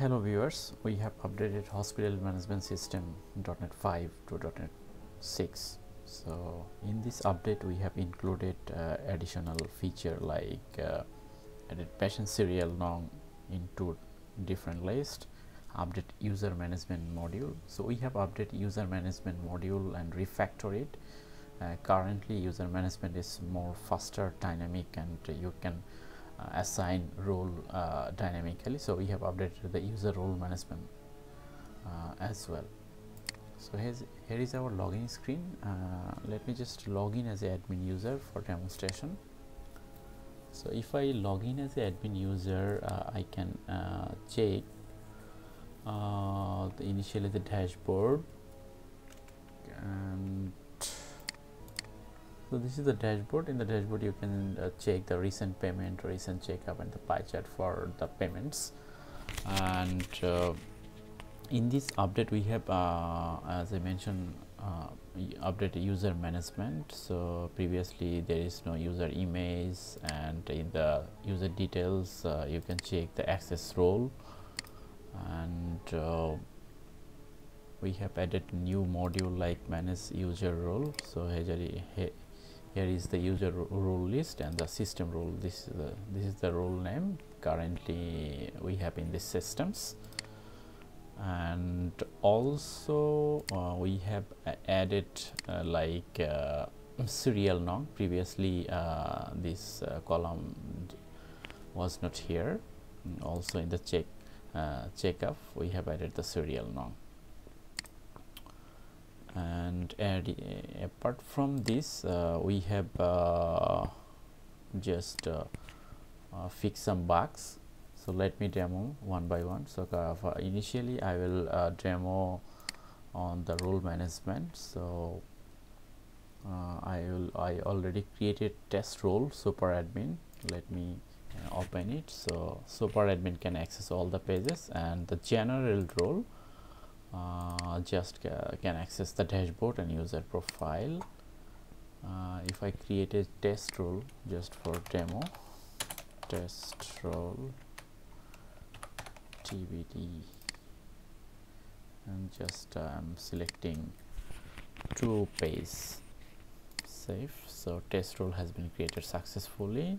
Hello viewers, we have updated hospital management system .NET 5 to .NET 6. So in this update we have included uh, additional feature like uh, added patient serial num into different list, update user management module. So we have updated user management module and refactor it. Uh, currently user management is more faster, dynamic and you can Uh, assign role uh, dynamically. So we have updated the user role management uh, as well. So here is our login screen. Uh, let me just log in as an admin user for demonstration. So if I log in as an admin user uh, I can check the initially the dashboard and so this is the dashboard. In the dashboard you can uh, check the recent payment recent checkup and the pie chart for the payments. And uh, in this update we have uh, as i mentioned uh, update user management. So previously there is no user image and in the user details uh, you can check the access role. And uh, we have added new module like manage user role. So here here is the user role list and the system role this is the this is the role name. Currently we have in the systems. And also uh, we have added uh, like uh, serial num previously uh, this uh, column was not here. Also in the check uh, checkup we have added the serial num and add, uh, apart from this uh, we have uh, just uh, uh, fix some bugs. So let me demo one by one. So uh, initially I will demo on the role management. So I will I already created test role super admin. Let me open it. So super admin can access all the pages. And the general role uh, just uh, can access the dashboard and user profile. Uh, if I create a test role just for demo test role TBD and just I'm um, selecting two page save so test role has been created successfully.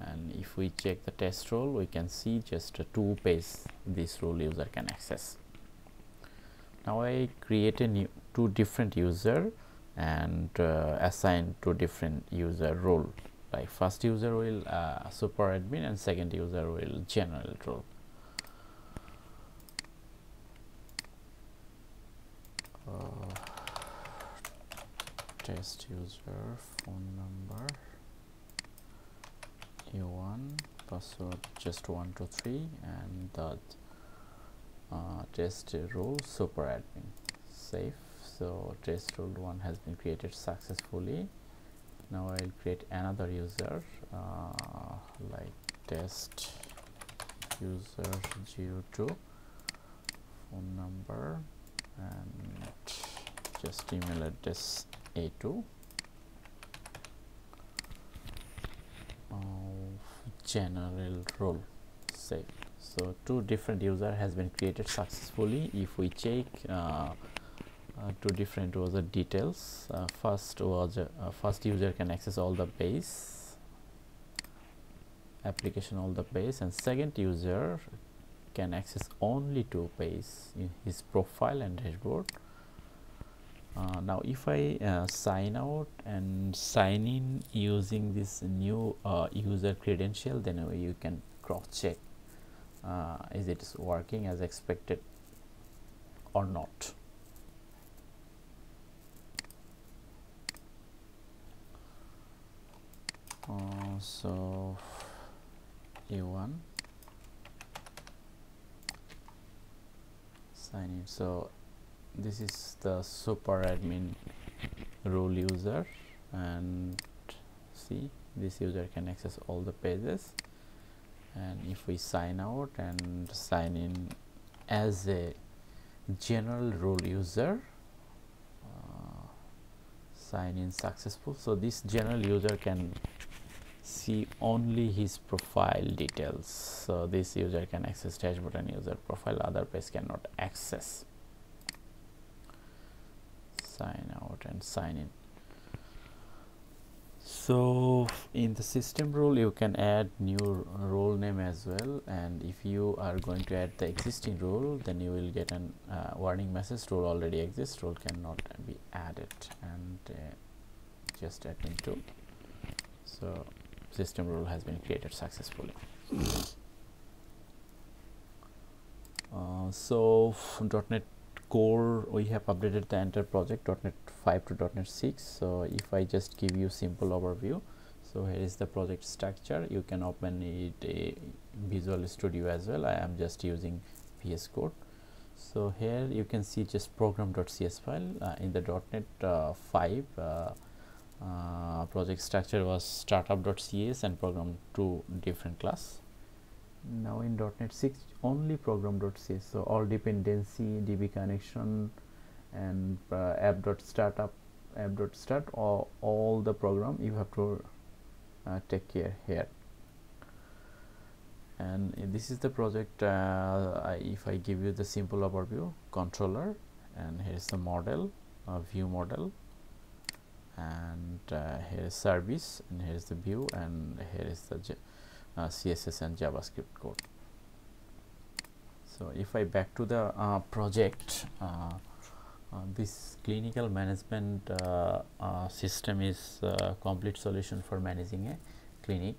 And if we check the test role we can see just a two page this role user can access now I create a new two different user and uh, assign two different user role. Like first user will uh, super admin and second user will general role. Uh, test user phone number u1 password just 123 and the uh, test role super admin. Safe. So test role one has been created successfully. Now I'll create another user uh, like test user 02 phone number and just email address a2 uh, general role save so two different user has been created successfully. If we check uh, uh, two different user details. Uh, first was uh, first user can access all the base application all the base and second user can access only two base in his profile and dashboard. Uh, now if I uh, sign out and sign in using this new user credential then you can cross check uh, is it working as expected or not? Uh, so a1 sign in. So this is the super admin role user and see this user can access all the pages and if we sign out and sign in as a general role user uh, sign in successful. So this general user can see only his profile details. So this user can access dashboard and user profile. Other page cannot access. Sign out and sign in so in the system role you can add new role name as well. And if you are going to add the existing role then you will get an uh, warning message role already exists. Role cannot be added. And uh, just admin 2 so system role has been created successfully. Uh, so .NET core we have updated the entire project .NET 5 to .NET 6 so if I just give you simple overview so here is the project structure. You can open it Visual Studio as well. I am just using VS Code. So here you can see just program.cs file. Uh, in the .NET uh, 5 uh, uh, project structure was startup.cs and program two different class. Now in .NET 6 only program.cs so all dependency db connection and uh, app.startup app.start or all the program you have to uh, take care here. And this is the project uh, I, if I give you the simple overview controller and here's the model uh, view model and uh, here is service and here is the view and here is the uh, css and javascript code. So if i back to the uh, project uh, uh, this clinical management uh, system is a complete solution for managing a clinic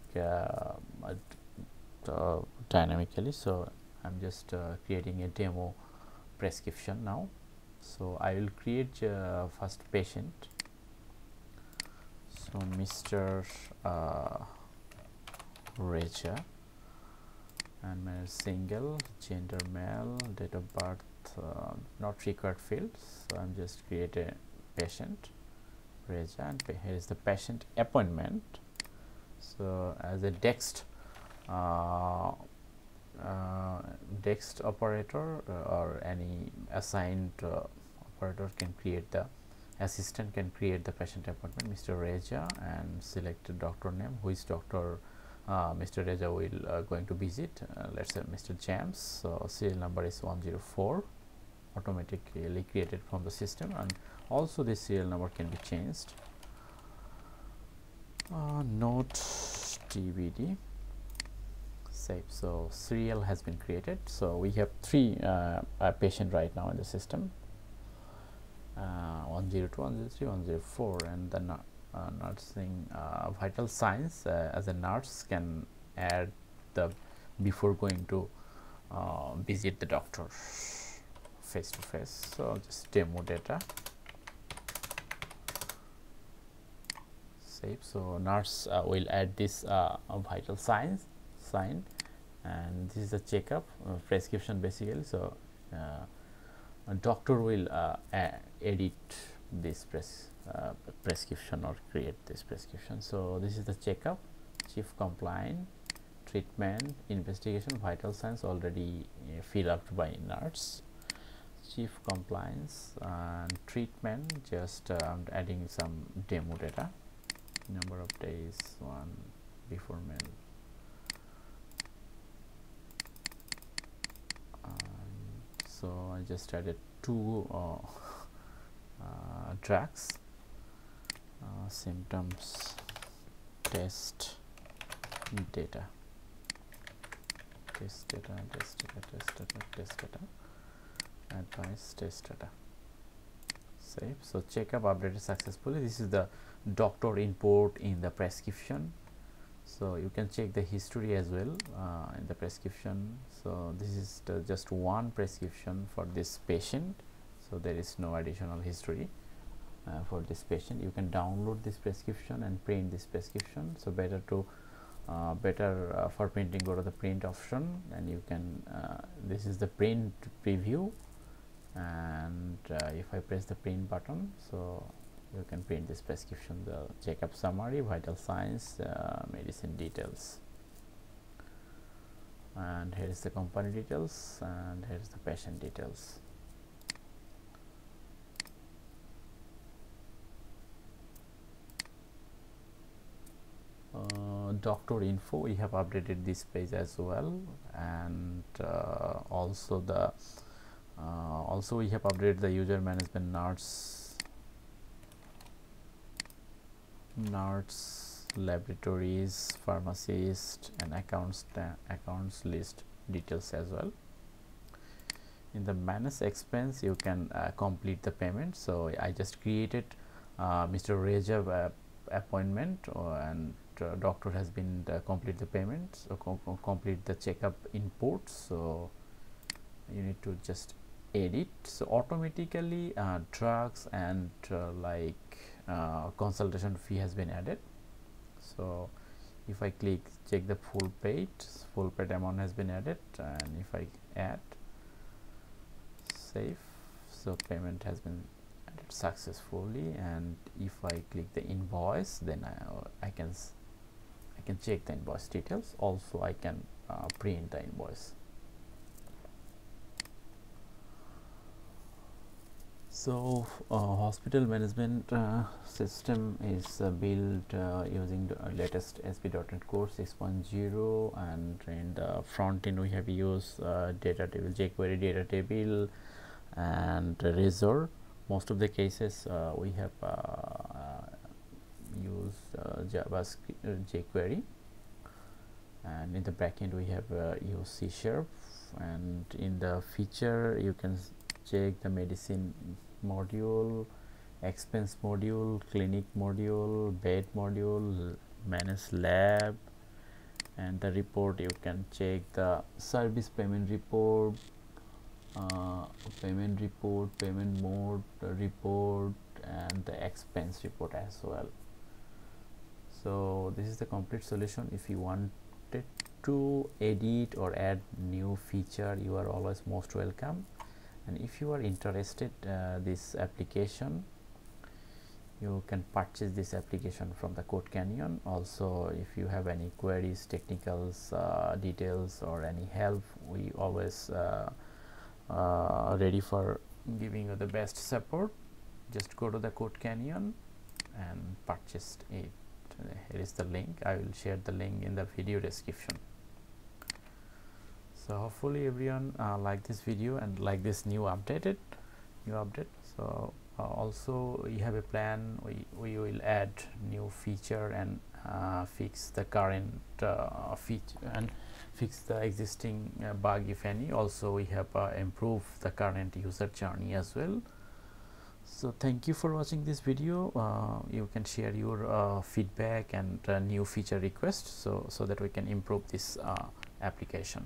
dynamically. So i'm just creating a demo prescription now. So i will create first patient. So mr uh, Reja and my single gender male date of birth uh, not required fields so I'm just create a patient and here is the patient appointment so as a text uh, uh, text operator uh, or any assigned uh, operator can create the assistant can create the patient appointment Mr. Reja and select doctor name who is doctor uh, Mr. Reja will uh, going to visit uh, let's say Mr. James so serial number is 104 automatically created from the system and also this serial number can be changed. Uh, note TBD save so serial has been created. So we have three uh, patient right now in the system. Uh, 102 103 104 and then uh, nursing uh, vital signs uh, as a nurse can add the before going to uh, visit the doctor face to face. So just demo data. Save. So nurse uh, will add this uh, vital signs sign. And this is a checkup prescription basically. So a doctor will edit this uh, prescription or create this prescription. So this is the checkup. Chief complaint treatment investigation vital signs already uh, filled up by nurse chief compliance and treatment just I'm adding some demo data. Number of days one before mail. Um, so I just added two uh, uh, drugs uh, symptoms test data. Test data test data test data test data advice test data. Save. So checkup updated successfully. This is the doctor input in the prescription. So you can check the history as well uh, in the prescription. So this is just one prescription for this patient. So there is no additional history uh, for this patient. You can download this prescription and print this prescription. So better to uh, better uh, for printing go to the print option and you can uh, this is the print preview and uh, if I press the print button so you can print this prescription the checkup summary vital signs uh, medicine details. And here is the company details and here is the patient details. Uh, doctor info we have updated this page as well. And uh, also the also we have updated the user management nurse nurse laboratories pharmacist and accounts accounts list details as well. In the manage expense you can uh, complete the payment. So i just created uh, mr Reza uh, appointment uh, and uh, doctor has been uh, complete the payment. So com complete the checkup input so you need to just edit. So automatically uh, drugs and uh, like uh, consultation fee has been added. So if I click check the full page full paid amount has been added. And if I add save. So payment has been added successfully. And if I click the invoice then I, I can I can check the invoice details. Also I can uh, print the invoice so uh, hospital management uh, system is uh, built uh, using the latest ASP.NET Core 6.0 and in the front end we have used uh, data table jQuery data table and Razor. Most of the cases uh, we have used JavaScript jQuery. And in the backend we have used C Sharp. And in the feature you can check the medicine module expense module clinic module bed module manage lab and the report you can check the service payment report uh, payment report payment mode report and the expense report as well. So this is the complete solution. If you wanted to edit or add new feature you are always most welcome and if you are interested uh, this application you can purchase this application from the CodeCanyon. Also if you have any queries technicals uh, details or any help we always uh, uh ready for giving you the best support. Just go to the CodeCanyon and purchase it. Here is the link. I will share the link in the video description so hopefully everyone uh, like this video and like this new updated new update. So uh, also we have a plan. We, we will add new feature and uh, fix the current uh, feature and fix the existing uh, bug if any. Also we have uh, improved the current user journey as well. So thank you for watching this video. You can share your feedback and new feature requests so so that we can improve this application